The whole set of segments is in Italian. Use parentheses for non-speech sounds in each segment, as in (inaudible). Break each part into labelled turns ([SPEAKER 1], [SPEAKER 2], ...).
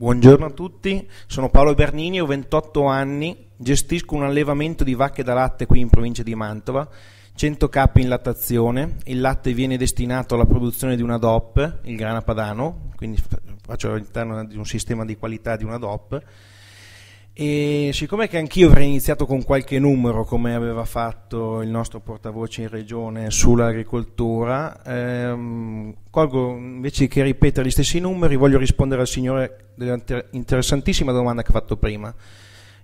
[SPEAKER 1] Buongiorno a tutti, sono Paolo Bernini, ho 28 anni, gestisco un allevamento di vacche da latte qui in provincia di Mantova, 100 capi in lattazione, il latte viene destinato alla produzione di una DOP, il grana padano, quindi faccio all'interno di un sistema di qualità di una DOP e siccome che anch'io avrei iniziato con qualche numero come aveva fatto il nostro portavoce in regione sull'agricoltura, ehm, colgo invece che ripetere gli stessi numeri, voglio rispondere al signore dell'interessantissima domanda che ha fatto prima.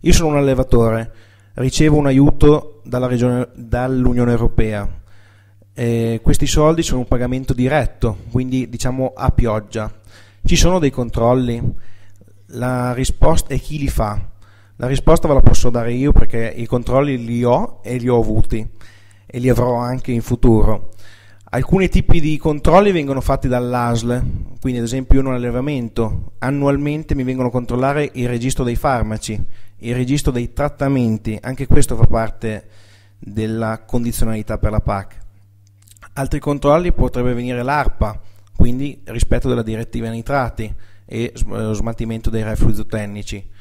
[SPEAKER 1] Io sono un allevatore, ricevo un aiuto regione, dall'Unione Europea. Eh, questi soldi sono un pagamento diretto, quindi diciamo a pioggia. Ci sono dei controlli? La risposta è chi li fa la risposta ve la posso dare io perché i controlli li ho e li ho avuti e li avrò anche in futuro. Alcuni tipi di controlli vengono fatti dall'ASL, quindi ad esempio io in un allevamento annualmente mi vengono a controllare il registro dei farmaci, il registro dei trattamenti, anche questo fa parte della condizionalità per la PAC. Altri controlli potrebbe venire l'ARPA, quindi rispetto della direttiva nitrati e lo smaltimento dei reflui tecnici.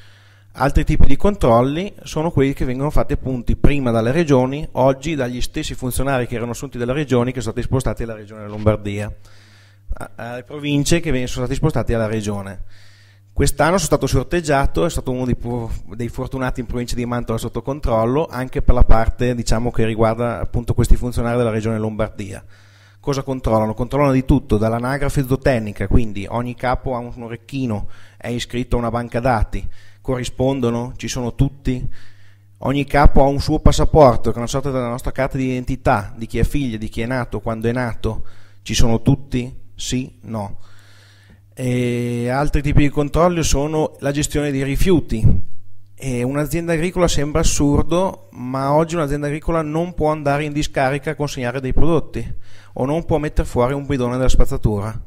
[SPEAKER 1] Altri tipi di controlli sono quelli che vengono fatti appunto prima dalle regioni, oggi dagli stessi funzionari che erano assunti dalle regioni che sono stati spostati alla regione Lombardia, alle province che sono stati spostati alla regione. Quest'anno sono stato sorteggiato, è stato uno dei, fortunati in provincia di Mantova sotto controllo, anche per la parte diciamo, che riguarda appunto questi funzionari della regione Lombardia. Cosa controllano? Controllano di tutto, dall'anagrafe zootecnica, quindi ogni capo ha un orecchino, è iscritto a una banca dati, corrispondono, ci sono tutti. Ogni capo ha un suo passaporto, che è una sorta della nostra carta di identità, di chi è figlio, di chi è nato, quando è nato. Ci sono tutti? Sì, no. E altri tipi di controlli sono la gestione dei rifiuti. E un'azienda agricola sembra assurdo, ma oggi un'azienda agricola non può andare in discarica a consegnare dei prodotti o non può mettere fuori un bidone della spazzatura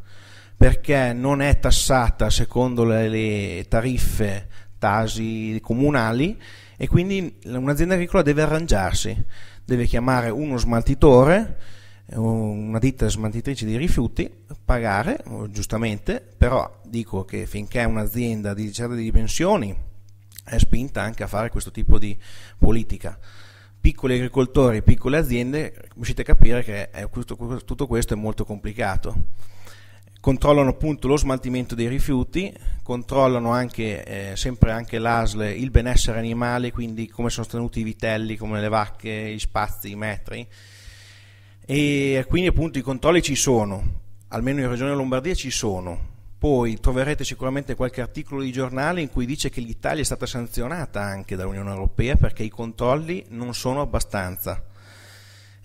[SPEAKER 1] perché non è tassata secondo le tariffe tasi comunali e quindi un'azienda agricola deve arrangiarsi, deve chiamare uno smaltitore, una ditta smaltitrice di rifiuti, pagare, giustamente, però dico che finché un'azienda di certe dimensioni è spinta anche a fare questo tipo di politica. Piccoli agricoltori, piccole aziende, riuscite a capire che è, tutto questo è molto complicato controllano appunto lo smaltimento dei rifiuti, controllano anche, eh, sempre anche l'ASL il benessere animale, quindi come sono tenuti i vitelli, come le vacche, gli spazi, i metri. E quindi appunto i controlli ci sono, almeno in Regione Lombardia ci sono. Poi troverete sicuramente qualche articolo di giornale in cui dice che l'Italia è stata sanzionata anche dall'Unione Europea perché i controlli non sono abbastanza.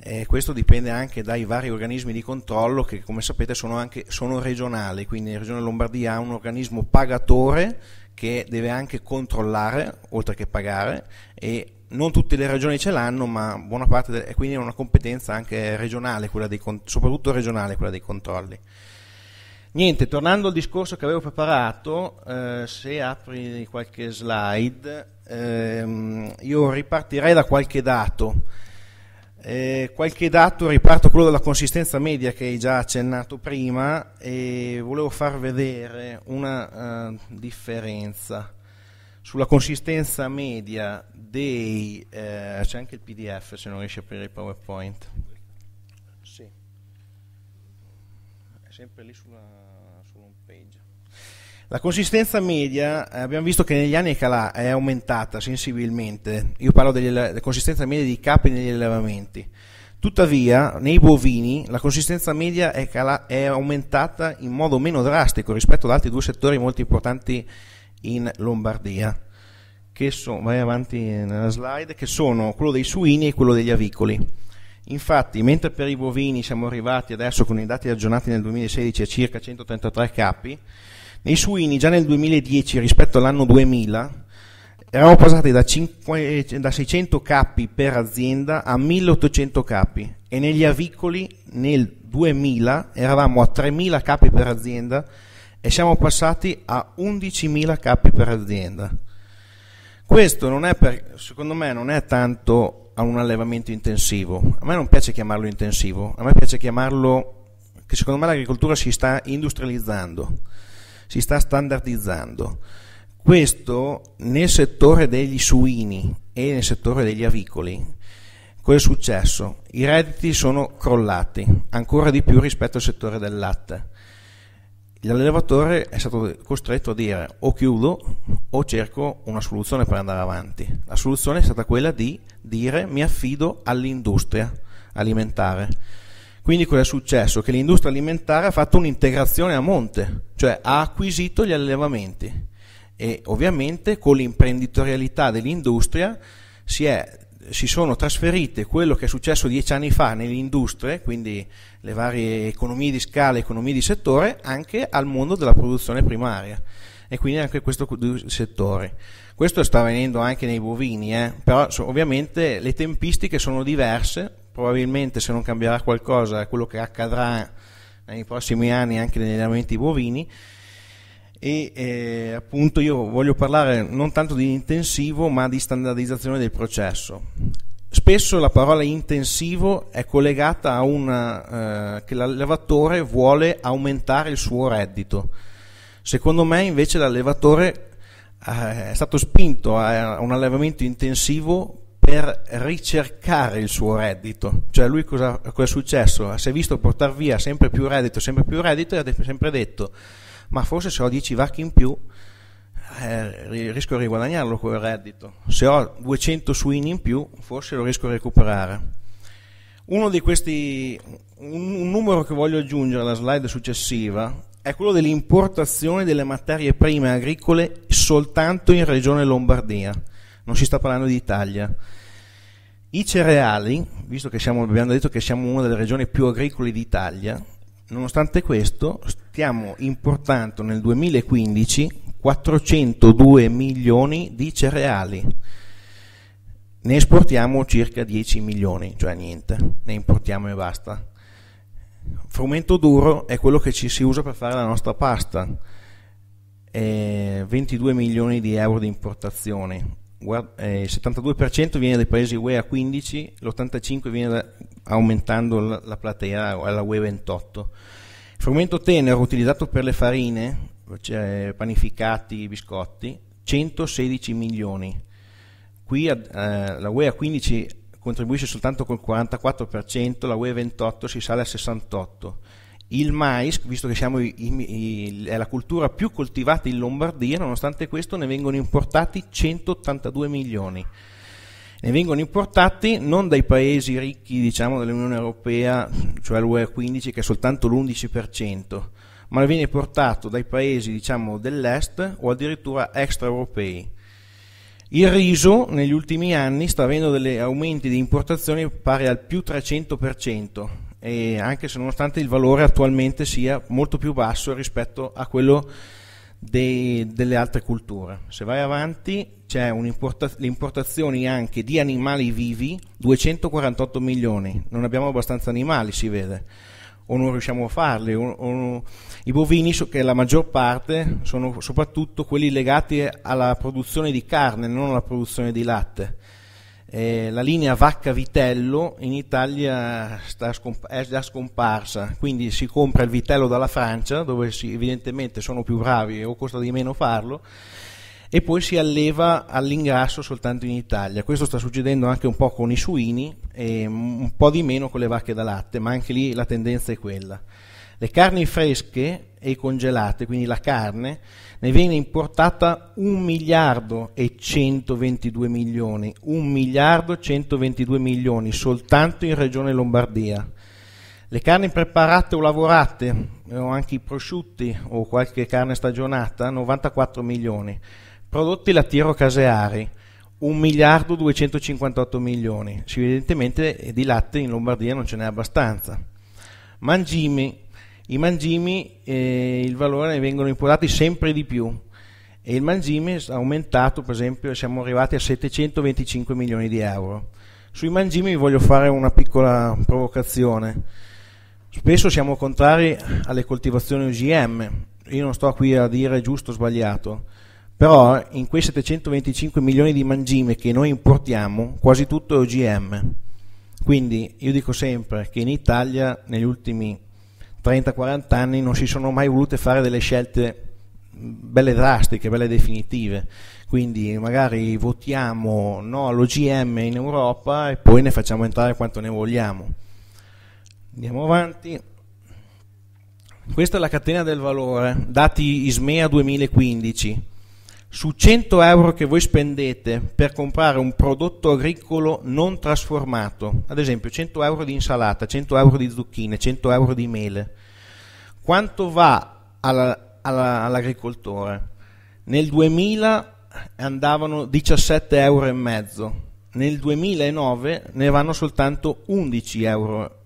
[SPEAKER 1] Eh, questo dipende anche dai vari organismi di controllo che come sapete sono, anche, sono regionali, quindi la Regione Lombardia ha un organismo pagatore che deve anche controllare oltre che pagare e non tutte le regioni ce l'hanno ma buona parte e quindi è una competenza anche regionale, dei, soprattutto regionale quella dei controlli. Niente, tornando al discorso che avevo preparato, eh, se apri qualche slide, ehm, io ripartirei da qualche dato. Eh, qualche dato, riparto quello della consistenza media che hai già accennato prima e volevo far vedere una uh, differenza sulla consistenza media dei... Eh, c'è anche il PDF se non riesci a aprire il PowerPoint. Sì. È sempre lì sulla. La consistenza media eh, abbiamo visto che negli anni è, aumentata sensibilmente, io parlo della consistenza media di capi negli allevamenti, tuttavia nei bovini la consistenza media è, calà, è aumentata in modo meno drastico rispetto ad altri due settori molto importanti in Lombardia, che sono, vai avanti nella slide, che sono quello dei suini e quello degli avicoli. Infatti, mentre per i bovini siamo arrivati adesso con i dati aggiornati nel 2016 a circa 133 capi, nei suini già nel 2010 rispetto all'anno 2000 eravamo passati da, 5, da 600 capi per azienda a 1800 capi. E negli avicoli nel 2000 eravamo a 3000 capi per azienda e siamo passati a 11.000 capi per azienda. Questo non è per, secondo me non è tanto a un allevamento intensivo, a me non piace chiamarlo intensivo, a me piace chiamarlo che secondo me l'agricoltura si sta industrializzando si sta standardizzando. Questo nel settore degli suini e nel settore degli avicoli. Cosa è successo? I redditi sono crollati ancora di più rispetto al settore del latte. L'allevatore è stato costretto a dire o chiudo o cerco una soluzione per andare avanti. La soluzione è stata quella di dire mi affido all'industria alimentare. Quindi cosa è successo? Che l'industria alimentare ha fatto un'integrazione a monte, cioè ha acquisito gli allevamenti e ovviamente con l'imprenditorialità dell'industria si, è, si, sono trasferite quello che è successo dieci anni fa nelle industrie, quindi le varie economie di scala, economie di settore, anche al mondo della produzione primaria e quindi anche questo settore. Questo sta avvenendo anche nei bovini, eh? però ovviamente le tempistiche sono diverse probabilmente se non cambierà qualcosa è quello che accadrà nei prossimi anni anche negli allevamenti bovini e eh, appunto io voglio parlare non tanto di intensivo ma di standardizzazione del processo. Spesso la parola intensivo è collegata a una, eh, che l'allevatore vuole aumentare il suo reddito. Secondo me invece l'allevatore eh, è stato spinto a un allevamento intensivo per ricercare il suo reddito. Cioè lui cosa, cosa è successo? Si è visto portare via sempre più reddito, sempre più reddito e ha sempre detto ma forse se ho 10 vacche in più eh, riesco a riguadagnarlo quel reddito. Se ho 200 suini in più forse lo riesco a recuperare. Uno di questi, un, un numero che voglio aggiungere alla slide successiva è quello dell'importazione delle materie prime agricole soltanto in regione Lombardia non si sta parlando di Italia. I cereali, visto che siamo, abbiamo detto che siamo una delle regioni più agricole d'Italia, nonostante questo stiamo importando nel 2015 402 milioni di cereali. Ne esportiamo circa 10 milioni, cioè niente, ne importiamo e basta. Frumento duro è quello che ci si usa per fare la nostra pasta, 22 milioni di euro di importazione eh, il 72% viene dai paesi UE a 15, l'85% viene da, aumentando la, la, platea alla UE 28. Il frumento tenero utilizzato per le farine, cioè panificati, biscotti, 116 milioni. Qui eh, la UE a 15 contribuisce soltanto col 44%, la UE 28 si sale a 68% il mais, visto che siamo i, i, è la cultura più coltivata in Lombardia, nonostante questo ne vengono importati 182 milioni. Ne vengono importati non dai paesi ricchi diciamo, dell'Unione Europea, cioè l'UE 15 che è soltanto l'11%, ma viene portato dai paesi diciamo, dell'est o addirittura extraeuropei. Il riso negli ultimi anni sta avendo degli aumenti di importazioni pari al più 300%, e anche se nonostante il valore attualmente sia molto più basso rispetto a quello dei, delle altre culture. Se vai avanti c'è le anche di animali vivi, 248 milioni, non abbiamo abbastanza animali si vede, o non riusciamo a farli, o, o, i bovini, che la maggior parte sono soprattutto quelli legati alla produzione di carne, non alla produzione di latte eh, la linea vacca-vitello in Italia scomp- è già scomparsa, quindi si compra il vitello dalla Francia, dove si, evidentemente sono più bravi o costa di meno farlo, e poi si alleva all'ingrasso soltanto in Italia. Questo sta succedendo anche un po' con i suini e un po' di meno con le vacche da latte, ma anche lì la tendenza è quella. Le carni fresche e congelate, quindi la carne, ne viene importata 1 miliardo e 122 milioni, 1 miliardo e 122 milioni soltanto in regione Lombardia. Le carni preparate o lavorate, o anche i prosciutti o qualche carne stagionata, 94 milioni. Prodotti lattiero caseari, 1 miliardo e 258 milioni. Evidentemente di latte in Lombardia non ce n'è abbastanza. Mangimi, i mangimi, eh, il valore ne vengono importati sempre di più e il mangime è aumentato, per esempio, siamo arrivati a 725 milioni di euro. Sui mangimi voglio fare una piccola provocazione. Spesso siamo contrari alle coltivazioni OGM, io non sto qui a dire giusto o sbagliato, però in quei 725 milioni di mangime che noi importiamo, quasi tutto è OGM. Quindi io dico sempre che in Italia negli ultimi 30-40 anni non si sono mai volute fare delle scelte belle drastiche, belle definitive. Quindi magari votiamo no all'OGM in Europa e poi ne facciamo entrare quanto ne vogliamo. Andiamo avanti. Questa è la catena del valore, dati ISMEA 2015. Su 100 euro che voi spendete per comprare un prodotto agricolo non trasformato, ad esempio 100 euro di insalata, 100 euro di zucchine, 100 euro di mele, quanto va alla, alla, all'agricoltore? Nel 2000 andavano 17 euro nel 2009 ne vanno soltanto 11,9 euro.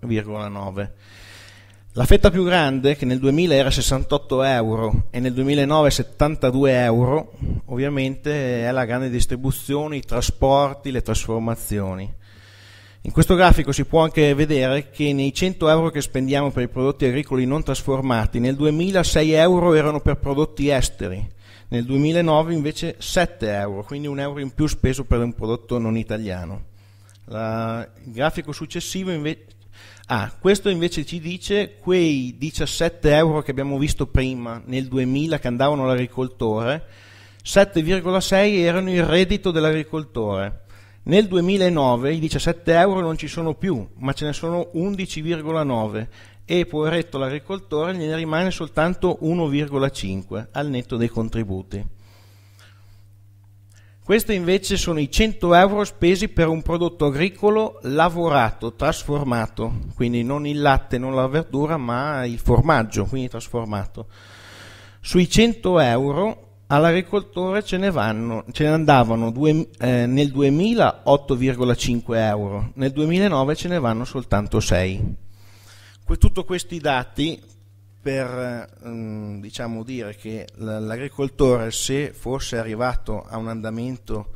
[SPEAKER 1] La fetta più grande, che nel 2000 era 68 euro e nel 2009 72 euro, ovviamente è la grande distribuzione, i trasporti, le trasformazioni. In questo grafico si può anche vedere che nei 100 euro che spendiamo per i prodotti agricoli non trasformati, nel 2000 6 euro erano per prodotti esteri, nel 2009 invece 7 euro, quindi un euro in più speso per un prodotto non italiano. La, il grafico successivo invece... Ah, questo invece ci dice quei 17 euro che abbiamo visto prima nel 2000 che andavano all'agricoltore, 7,6 erano il reddito dell'agricoltore. Nel 2009 i 17 euro non ci sono più, ma ce ne sono 11,9 e poveretto l'agricoltore gliene rimane soltanto 1,5 al netto dei contributi. Questi invece sono i 100 euro spesi per un prodotto agricolo lavorato, trasformato, quindi non il latte, non la verdura, ma il formaggio, quindi trasformato. Sui 100 euro all'agricoltore ce ne, vanno, ce ne andavano due, eh, nel 2000 8,5 euro, nel 2009 ce ne vanno soltanto 6. Tutti questi dati per eh, diciamo dire che l'agricoltore se fosse arrivato a un andamento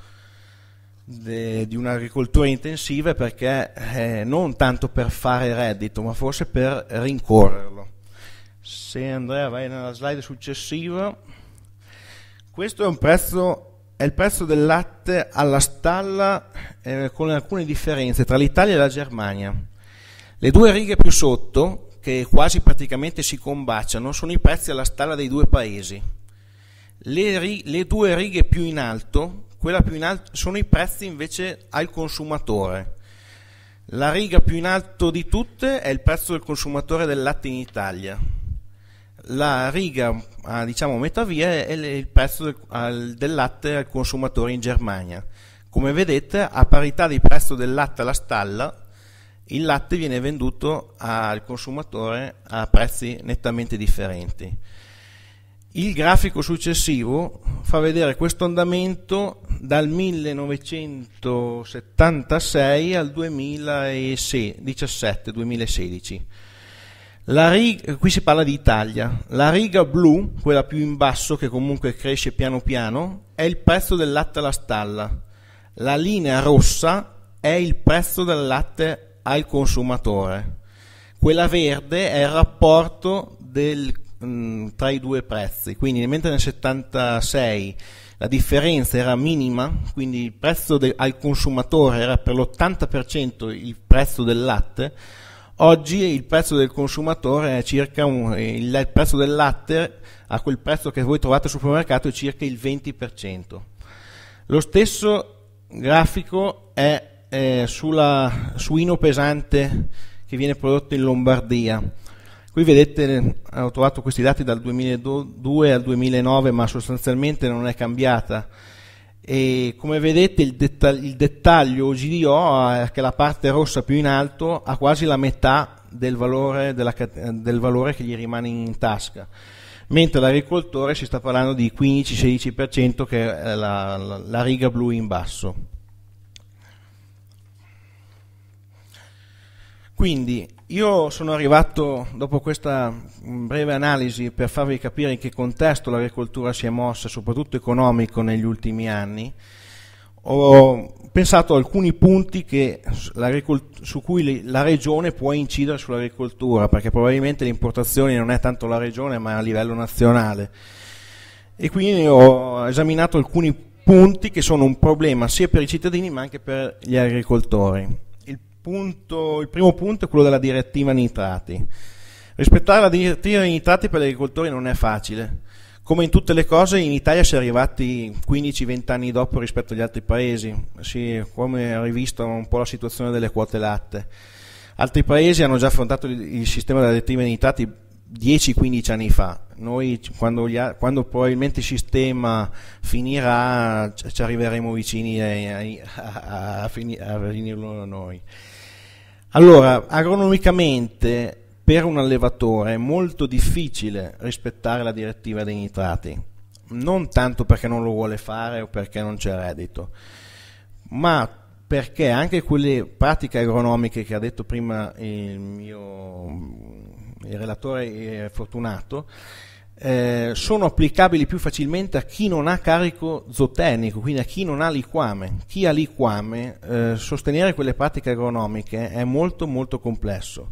[SPEAKER 1] de, di un'agricoltura intensiva è perché eh, non tanto per fare reddito ma forse per rincorrerlo. Se Andrea vai nella slide successiva questo è, prezzo, è il prezzo del latte alla stalla eh, con alcune differenze tra l'Italia e la Germania. Le due righe più sotto, che quasi praticamente si combaciano, sono i prezzi alla stalla dei due paesi. Le, ri, le due righe più in alto, più in alto, sono i prezzi invece al consumatore. La riga più in alto di tutte è il prezzo del consumatore del latte in Italia la riga a diciamo, metà via è il prezzo del, al, del latte al consumatore in Germania. Come vedete, a parità di prezzo del latte alla stalla, il latte viene venduto al consumatore a prezzi nettamente differenti. Il grafico successivo fa vedere questo andamento dal 1976 al 2017-2016. Riga, qui si parla di Italia. La riga blu, quella più in basso, che comunque cresce piano piano, è il prezzo del latte alla stalla. La linea rossa è il prezzo del latte al consumatore. Quella verde è il rapporto del, mh, mm, tra i due prezzi. Quindi, mentre nel 76 la differenza era minima, quindi il prezzo de, al consumatore era per l'80% il prezzo del latte, Oggi il prezzo del consumatore è circa un, il prezzo del latte a quel prezzo che voi trovate al supermercato è circa il 20%. Lo stesso grafico è eh, sulla suino pesante che viene prodotto in Lombardia. Qui vedete, ho trovato questi dati dal 2002 al 2009, ma sostanzialmente non è cambiata e come vedete il, dettaglio, il dettaglio GDO è che la parte rossa più in alto ha quasi la metà del valore, della, del valore che gli rimane in tasca mentre l'agricoltore si sta parlando di 15-16% che è la, la, la riga blu in basso. Quindi io sono arrivato dopo questa breve analisi per farvi capire in che contesto l'agricoltura si è mossa, soprattutto economico, negli ultimi anni. Ho pensato a alcuni punti su cui la regione può incidere sull'agricoltura, perché probabilmente le importazioni non è tanto la regione ma a livello nazionale. E quindi ho esaminato alcuni punti che sono un problema sia per i cittadini ma anche per gli agricoltori punto, il primo punto è quello della direttiva nitrati. Rispettare la direttiva nitrati per gli agricoltori non è facile. Come in tutte le cose, in Italia si è arrivati 15-20 anni dopo rispetto agli altri paesi, si, come ha rivisto un po' la situazione delle quote latte. Altri paesi hanno già affrontato il, sistema della direttiva nitrati 10-15 anni fa. Noi, quando, ha, quando, probabilmente il sistema finirà, ci arriveremo vicini a, a, a, a finirlo noi. Allora, agronomicamente per un allevatore è molto difficile rispettare la direttiva dei nitrati, non tanto perché non lo vuole fare o perché non c'è reddito, ma perché anche quelle pratiche agronomiche che ha detto prima il mio il relatore Fortunato eh, sono applicabili più facilmente a chi non ha carico zootecnico, quindi a chi non ha liquame. Chi ha liquame, eh, sostenere quelle pratiche agronomiche è molto molto complesso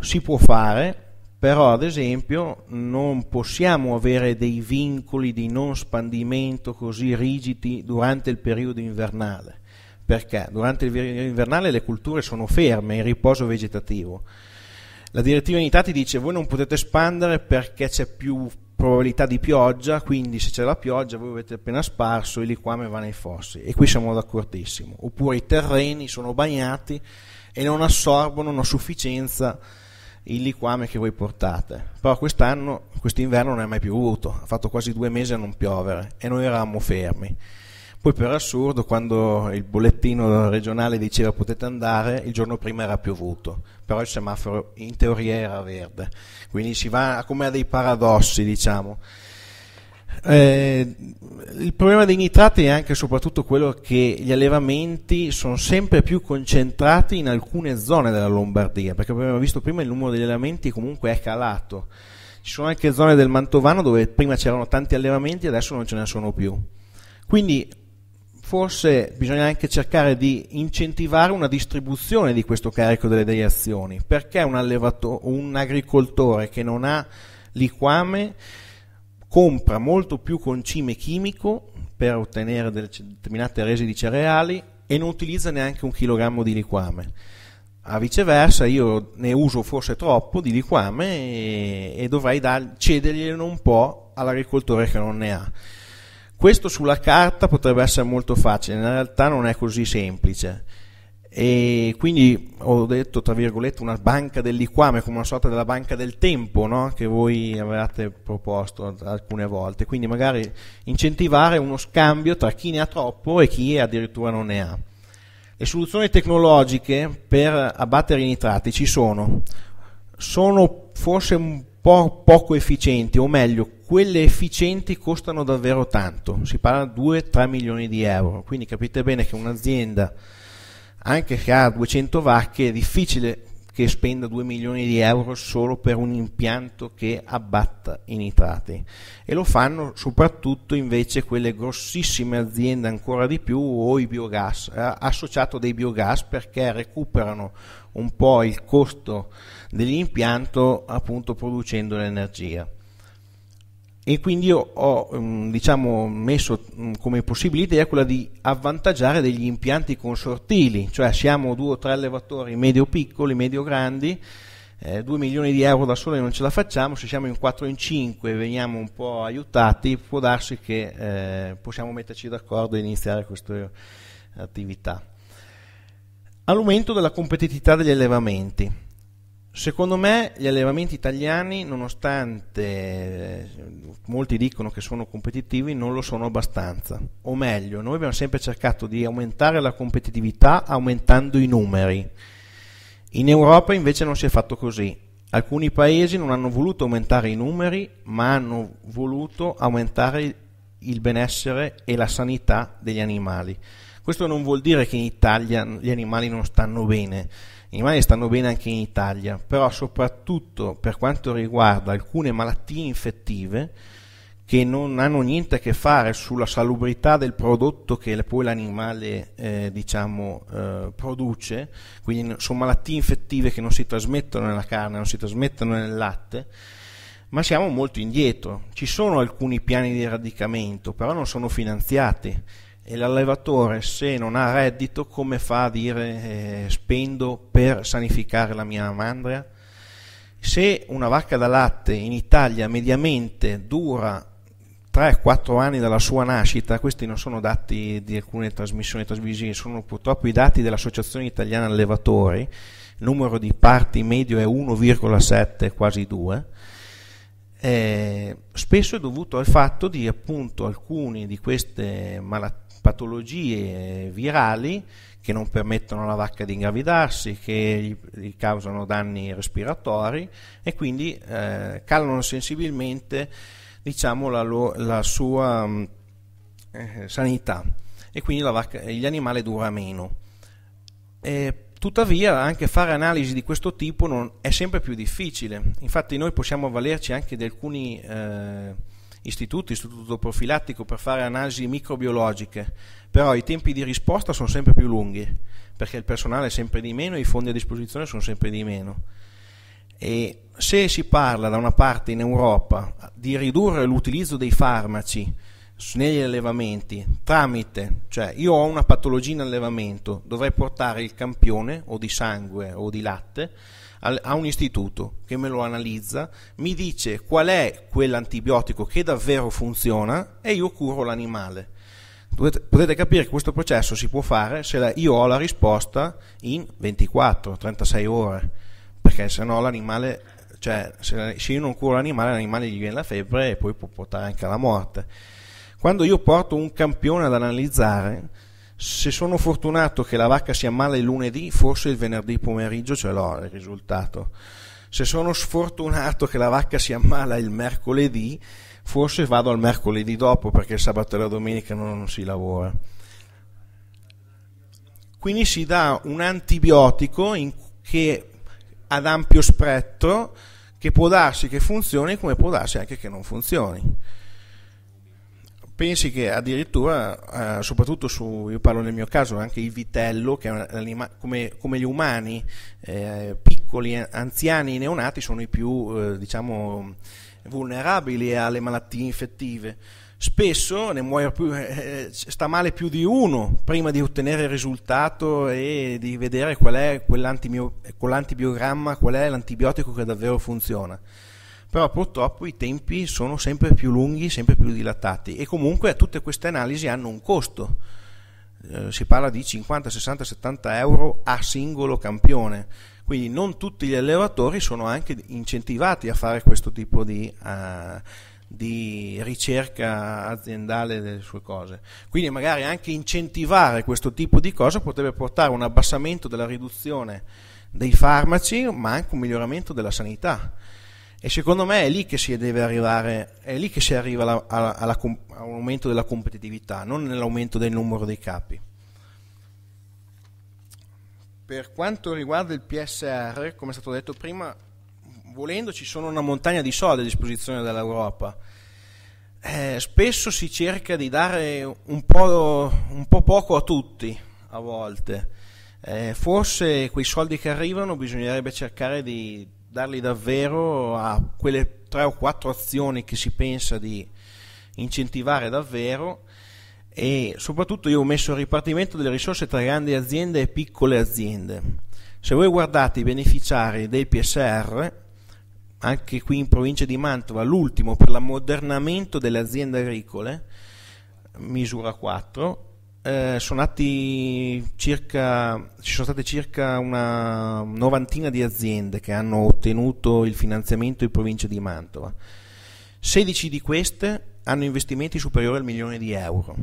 [SPEAKER 1] si può fare, però ad esempio non possiamo avere dei vincoli di non spandimento così rigidi durante il periodo invernale. Perché? Durante il periodo invernale le culture sono ferme, in riposo vegetativo. La direttiva Unitati dice voi non potete espandere perché c'è più probabilità di pioggia, quindi se c'è la pioggia voi avete appena sparso, il liquame va nei fossi e qui siamo d'accordissimo. Oppure i terreni sono bagnati e non assorbono a sufficienza il liquame che voi portate. Però quest'anno, quest'inverno non è mai piovuto, ha fatto quasi due mesi a non piovere e noi eravamo fermi. Poi per assurdo, quando il bollettino regionale diceva potete andare, il giorno prima era piovuto, però il semaforo in teoria era verde. Quindi si va come a dei paradossi, diciamo. Eh, il problema dei nitrati è anche e soprattutto quello che gli allevamenti sono sempre più concentrati in alcune zone della Lombardia, perché abbiamo visto prima il numero degli allevamenti comunque è calato. Ci sono anche zone del Mantovano dove prima c'erano tanti allevamenti e adesso non ce ne sono più. Quindi forse bisogna anche cercare di incentivare una distribuzione di questo carico delle deiezioni, perché un, un agricoltore che non ha liquame compra molto più concime chimico per ottenere determinate resi di cereali e non utilizza neanche un chilogrammo di liquame. A viceversa, io ne uso forse troppo di liquame e, e dovrei dar, cederglielo un po' all'agricoltore che non ne ha. Questo sulla carta potrebbe essere molto facile, in realtà non è così semplice. E quindi ho detto tra virgolette una banca del liquame come una sorta della banca del tempo no? che voi avevate proposto alcune volte. Quindi magari incentivare uno scambio tra chi ne ha troppo e chi addirittura non ne ha. Le soluzioni tecnologiche per abbattere i nitrati ci sono. Sono forse un po' poco efficienti o meglio quelle efficienti costano davvero tanto. Si parla di 2-3 milioni di euro. Quindi capite bene che un'azienda anche che ha 200 vacche è difficile che spenda 2 milioni di euro solo per un impianto che abbatta i nitrati. E lo fanno soprattutto invece quelle grossissime aziende ancora di più o i biogas, eh, associato dei biogas perché recuperano un po' il costo dell'impianto appunto producendo l'energia e quindi io ho mm, diciamo, messo mm, come possibile idea quella di avvantaggiare degli impianti consortili, cioè siamo due o tre allevatori medio-piccoli, medio-grandi, eh, 2 milioni di euro da soli non ce la facciamo, se siamo in 4 o in 5 e veniamo un po' aiutati può darsi che eh, possiamo metterci d'accordo e iniziare queste attività. All'aumento della competitività degli allevamenti. Secondo me gli allevamenti italiani, nonostante eh, molti dicono che sono competitivi, non lo sono abbastanza. O meglio, noi abbiamo sempre cercato di aumentare la competitività aumentando i numeri. In Europa invece non si è fatto così. Alcuni paesi non hanno voluto aumentare i numeri, ma hanno voluto aumentare il benessere e la sanità degli animali. Questo non vuol dire che in Italia gli animali non stanno bene. I animali stanno bene anche in Italia, però soprattutto per quanto riguarda alcune malattie infettive che non hanno niente a che fare sulla salubrità del prodotto che poi l'animale eh, diciamo, eh, produce, quindi sono malattie infettive che non si trasmettono nella carne, non si trasmettono nel latte, ma siamo molto indietro. Ci sono alcuni piani di eradicamento, però non sono finanziati e l'allevatore se non ha reddito come fa a dire eh, spendo per sanificare la mia mandria? Se una vacca da latte in Italia mediamente dura 3-4 anni dalla sua nascita, questi non sono dati di alcune trasmissioni trasmissioni, sono purtroppo i dati dell'Associazione Italiana Allevatori, il numero di parti medio è 1,7, quasi 2, eh, spesso è dovuto al fatto di appunto alcune di queste malattie patologie virali che non permettono alla vacca di ingravidarsi, che gli, causano danni respiratori e quindi eh, calano sensibilmente diciamo, la, la, sua mm, eh, sanità e quindi vacca, gli animali dura meno. E, tuttavia anche fare analisi di questo tipo non, è sempre più difficile, infatti noi possiamo avvalerci anche di alcuni eh, istituti, istituto profilattico per fare analisi microbiologiche, però i tempi di risposta sono sempre più lunghi, perché il personale è sempre di meno e i fondi a disposizione sono sempre di meno. E se si parla da una parte in Europa di ridurre l'utilizzo dei farmaci negli allevamenti tramite, cioè io ho una patologia in allevamento, dovrei portare il campione o di sangue o di latte a un istituto che me lo analizza, mi dice qual è quell'antibiotico che davvero funziona e io curo l'animale. Potete capire che questo processo si può fare se io ho la risposta in 24-36 ore, perché se no l'animale, cioè se io non curo l'animale, l'animale gli viene la febbre e poi può portare anche alla morte. Quando io porto un campione ad analizzare, se sono fortunato che la vacca si ammala il lunedì, forse il venerdì pomeriggio ce l'ho il risultato. Se sono sfortunato che la vacca si ammala il mercoledì, forse vado al mercoledì dopo perché il sabato e la domenica non, si lavora. Quindi si dà un antibiotico che ad ampio spettro che può darsi che funzioni come può darsi anche che non funzioni pensi che addirittura, eh, soprattutto su, io parlo nel mio caso, anche il vitello, che come, come, gli umani, eh, piccoli, anziani, neonati, sono i più, eh, diciamo, vulnerabili alle malattie infettive. Spesso ne muore più, eh, sta male più di uno prima di ottenere il risultato e di vedere qual è quell'antibiogramma, qual è l'antibiotico che davvero funziona però purtroppo i tempi sono sempre più lunghi, sempre più dilatati e comunque tutte queste analisi hanno un costo. Eh, si parla di 50, 60, 70 euro a singolo campione, quindi non tutti gli allevatori sono anche incentivati a fare questo tipo di, uh, di ricerca aziendale delle sue cose. Quindi magari anche incentivare questo tipo di cose potrebbe portare a un abbassamento della riduzione dei farmaci, ma anche un miglioramento della sanità e secondo me è lì che si deve arrivare, è lì che si arriva alla, alla, alla, all'aumento della competitività, non nell'aumento del numero dei capi. Per quanto riguarda il PSR, come è stato detto prima, volendo ci sono una montagna di soldi a disposizione dell'Europa. Eh, spesso si cerca di dare un po', un po poco a tutti a volte. Eh, forse quei soldi che arrivano bisognerebbe cercare di darli davvero a quelle tre o quattro azioni che si pensa di incentivare davvero e soprattutto io ho messo il ripartimento delle risorse tra grandi aziende e piccole aziende. Se voi guardate i beneficiari del PSR, anche qui in provincia di Mantova, l'ultimo per l'ammodernamento delle aziende agricole, misura 4, eh, sono circa, ci sono state circa una novantina di aziende che hanno ottenuto il finanziamento in provincia di Mantova. 16 di queste hanno investimenti superiori al milione di euro.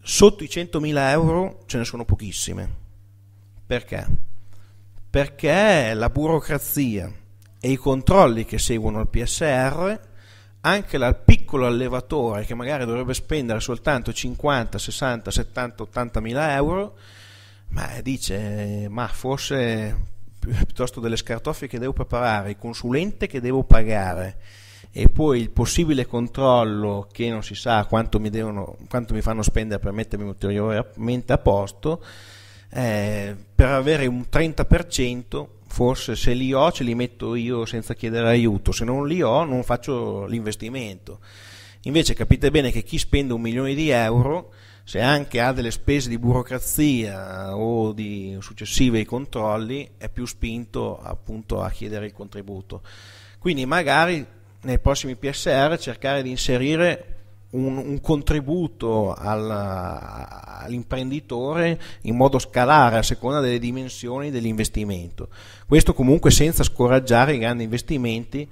[SPEAKER 1] Sotto i 100.000 euro ce ne sono pochissime. Perché? Perché la burocrazia e i controlli che seguono il PSR anche il piccolo allevatore che magari dovrebbe spendere soltanto 50, 60, 70, 80 mila euro, ma dice, ma forse piuttosto delle scartoffie che devo preparare, il consulente che devo pagare e poi il possibile controllo che non si sa quanto mi, devono, quanto mi fanno spendere per mettermi ulteriormente a posto, eh, per avere un 30% forse se li ho ce li metto io senza chiedere aiuto, se non li ho non faccio l'investimento. Invece capite bene che chi spende un milione di euro, se anche ha delle spese di burocrazia o di successivi controlli, è più spinto appunto a chiedere il contributo. Quindi magari nei prossimi PSR cercare di inserire un, un contributo al, all'imprenditore in modo scalare a seconda delle dimensioni dell'investimento. Questo comunque senza scoraggiare i grandi investimenti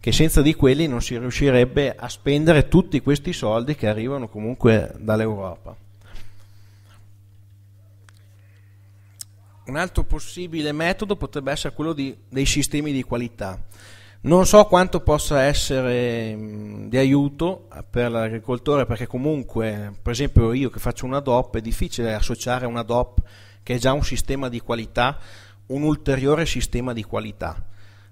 [SPEAKER 1] che senza di quelli non si riuscirebbe a spendere tutti questi soldi che arrivano comunque dall'Europa. Un altro possibile metodo potrebbe essere quello di, dei sistemi di qualità. Non so quanto possa essere mh, di aiuto per l'agricoltore perché comunque, per esempio io che faccio una DOP, è difficile associare una DOP che è già un sistema di qualità, un ulteriore sistema di qualità.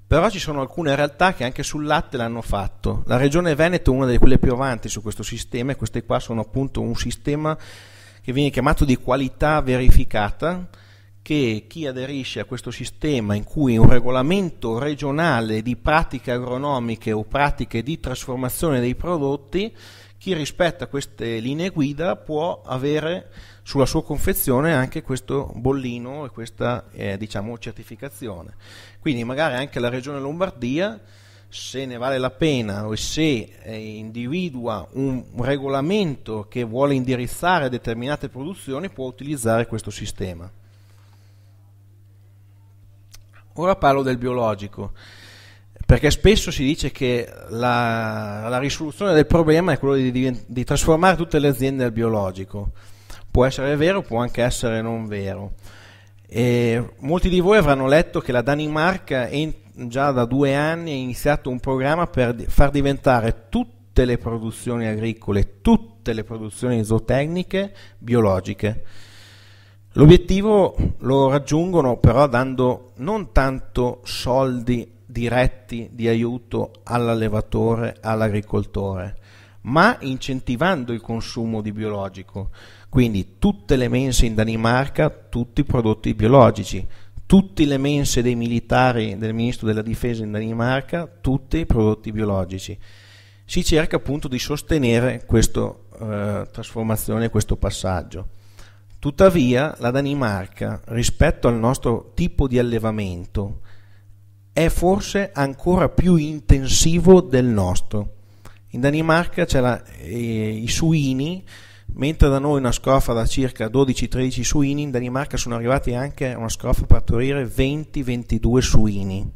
[SPEAKER 1] Però ci sono alcune realtà che anche sul latte l'hanno fatto. La regione Veneto è una delle quelle più avanti su questo sistema e queste qua sono appunto un sistema che viene chiamato di qualità verificata che chi aderisce a questo sistema in cui un regolamento regionale di pratiche agronomiche o pratiche di trasformazione dei prodotti, chi rispetta queste linee guida può avere sulla sua confezione anche questo bollino e questa eh, diciamo, certificazione. Quindi magari anche la regione Lombardia se ne vale la pena o se eh, individua un regolamento che vuole indirizzare determinate produzioni può utilizzare questo sistema. Ora parlo del biologico, perché spesso si dice che la, la risoluzione del problema è quello di, di, trasformare tutte le aziende al biologico. Può essere vero, può anche essere non vero. E molti di voi avranno letto che la Danimarca in, già da due anni ha iniziato un programma per far diventare tutte le produzioni agricole, tutte le produzioni zootecniche biologiche L'obiettivo lo raggiungono però dando non tanto soldi diretti di aiuto all'allevatore, all'agricoltore, ma incentivando il consumo di biologico. Quindi tutte le mense in Danimarca, tutti i prodotti biologici, tutte le mense dei militari del ministro della difesa in Danimarca, tutti i prodotti biologici. Si cerca appunto di sostenere questa eh, trasformazione, questo passaggio. Tuttavia la Danimarca, rispetto al nostro tipo di allevamento, è forse ancora più intensivo del nostro. In Danimarca c'è la, eh, i suini, mentre da noi una scrofa da circa 12-13 suini, in Danimarca sono arrivati anche a una scrofa per partorire 20-22 suini.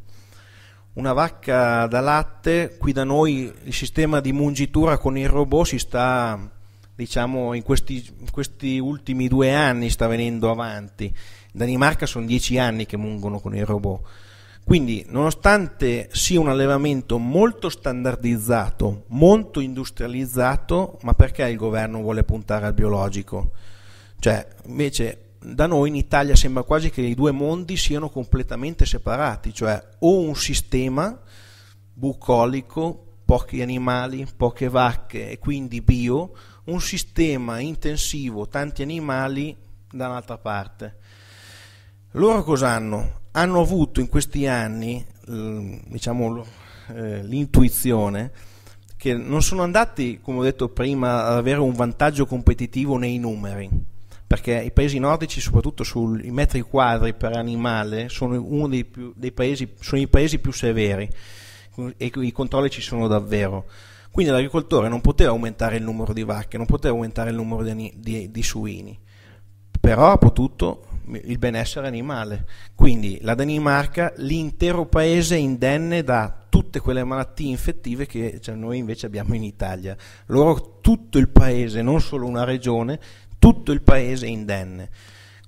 [SPEAKER 1] Una vacca da latte, qui da noi il sistema di mungitura con il robot si sta diciamo in questi, questi, ultimi due anni sta venendo avanti. In Danimarca sono dieci anni che mungono con il robot. Quindi, nonostante sia un allevamento molto standardizzato, molto industrializzato, ma perché il governo vuole puntare al biologico? Cioè, invece, da noi in Italia sembra quasi che i due mondi siano completamente separati, cioè o un sistema bucolico, pochi animali, poche vacche e quindi bio, un sistema intensivo, tanti animali da un'altra parte. Loro cosa hanno? Hanno avuto in questi anni diciamo, eh, l'intuizione che non sono andati, come ho detto prima, ad avere un vantaggio competitivo nei numeri, perché i paesi nordici, soprattutto sui metri quadri per animale, sono uno dei, più, dei paesi, sono i paesi più severi e i controlli ci sono davvero quindi l'agricoltore non poteva aumentare il numero di vacche, non poteva aumentare il numero di, di, di suini, però ha potuto il benessere animale. Quindi la Danimarca, l'intero paese è indenne da tutte quelle malattie infettive che cioè, noi invece abbiamo in Italia. Loro tutto il paese, non solo una regione, tutto il paese è indenne.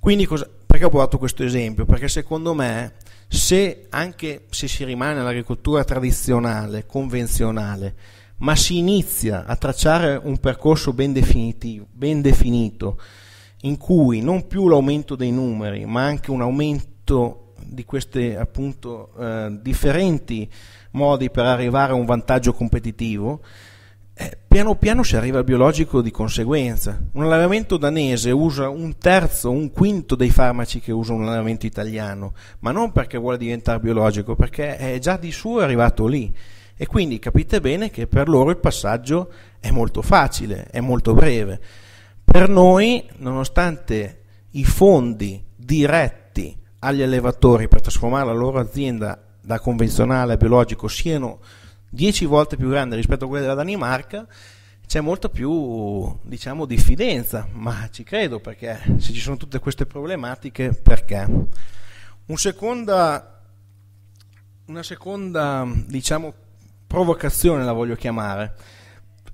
[SPEAKER 1] Quindi cosa, perché ho portato questo esempio? Perché secondo me se anche se si rimane all'agricoltura tradizionale, convenzionale, ma si inizia a tracciare un percorso ben, ben definito in cui non più l'aumento dei numeri, ma anche un aumento di questi appunto eh, differenti modi per arrivare a un vantaggio competitivo, eh, piano piano si arriva al biologico di conseguenza. Un allevamento danese usa un terzo, un quinto dei farmaci che usa un allevamento italiano, ma non perché vuole diventare biologico, perché è già di suo arrivato lì e quindi capite bene che per loro il passaggio è molto facile, è molto breve. Per noi, nonostante i fondi diretti agli allevatori per trasformare la loro azienda da convenzionale a biologico siano 10 volte più grande rispetto a quella della Danimarca, c'è molta più, diciamo, diffidenza, ma ci credo perché se ci sono tutte queste problematiche, perché? Un seconda, una seconda, diciamo, provocazione la voglio chiamare,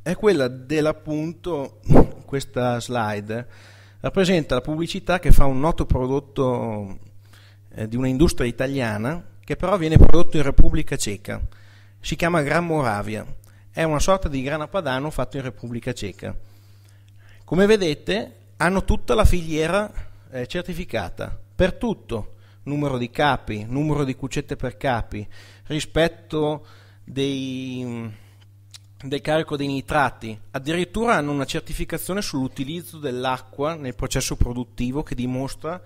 [SPEAKER 1] è quella dell'appunto, (laughs) questa slide rappresenta la pubblicità che fa un noto prodotto eh, di un'industria italiana che però viene prodotto in Repubblica Ceca. Si chiama Gran Moravia, è una sorta di grana padano fatto in Repubblica Ceca. Come vedete hanno tutta la filiera eh, certificata per tutto, numero di capi, numero di cucette per capi, rispetto dei, del carico dei nitrati, addirittura hanno una certificazione sull'utilizzo dell'acqua nel processo produttivo che dimostra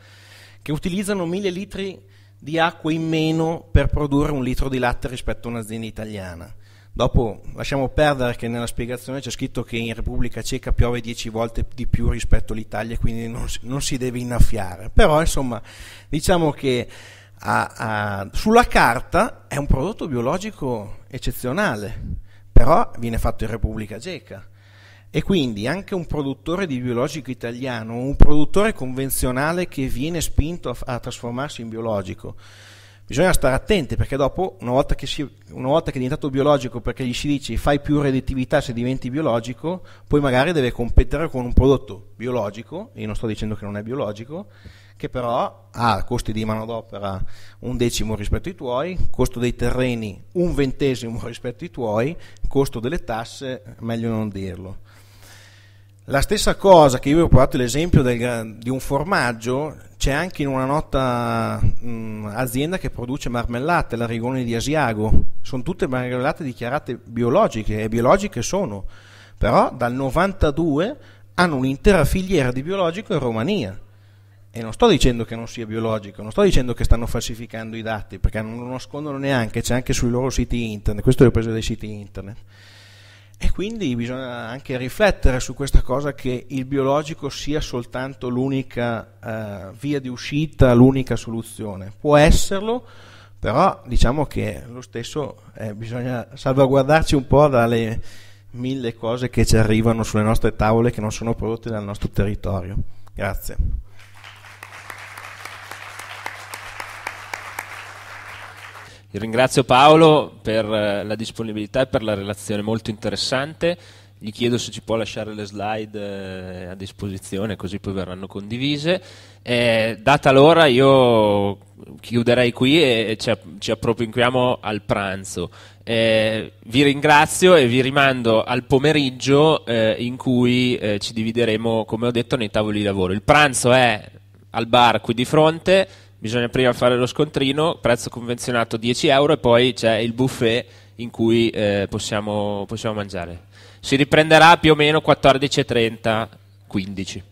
[SPEAKER 1] che utilizzano mille litri di acqua in meno per produrre un litro di latte rispetto a un'azienda italiana. Dopo lasciamo perdere che nella spiegazione c'è scritto che in Repubblica Ceca piove 10 volte di più rispetto all'Italia, quindi non non si deve innaffiare. Però insomma diciamo che a, a, sulla carta è un prodotto biologico eccezionale, però viene fatto in Repubblica Ceca. E quindi anche un produttore di biologico italiano, un produttore convenzionale che viene spinto a, a trasformarsi in biologico, bisogna stare attenti perché dopo, una volta, si, una volta che è diventato biologico, perché gli si dice fai più redditività se diventi biologico, poi magari deve competere con un prodotto biologico, io non sto dicendo che non è biologico, che però ha costi di manodopera un decimo rispetto ai tuoi, costo dei terreni un ventesimo rispetto ai tuoi, costo delle tasse, meglio non dirlo. La stessa cosa che io ho portato l'esempio del, di un formaggio, c'è anche in una nota mh, azienda che produce marmellate, la Rigoni di Asiago, sono tutte marmellate dichiarate biologiche e biologiche sono, però dal 92 hanno un'intera filiera di biologico in Romania e non sto dicendo che non sia biologico, non sto dicendo che stanno falsificando i dati, perché non lo nascondono neanche, c'è anche sui loro siti internet, questo è preso dai siti internet. E quindi bisogna anche riflettere su questa cosa che il biologico sia soltanto l'unica eh, via di uscita, l'unica soluzione. Può esserlo, però diciamo che lo stesso eh, bisogna salvaguardarci un po' dalle mille cose che ci arrivano sulle nostre tavole che non sono prodotte dal nostro territorio. Grazie.
[SPEAKER 2] Ringrazio Paolo per eh, la disponibilità e per la relazione molto interessante. Gli chiedo se ci può lasciare le slide eh, a disposizione, così poi verranno condivise. Eh, data l'ora, io chiuderei qui e ci, appropinquiamo al pranzo. Eh, vi ringrazio e vi rimando al pomeriggio eh, in cui eh, ci divideremo, come ho detto, nei tavoli di lavoro. Il pranzo è al bar qui di fronte bisogna prima fare lo scontrino, prezzo convenzionato 10 euro e poi c'è il buffet in cui eh, possiamo, possiamo mangiare. Si riprenderà più o meno 14.30, 15.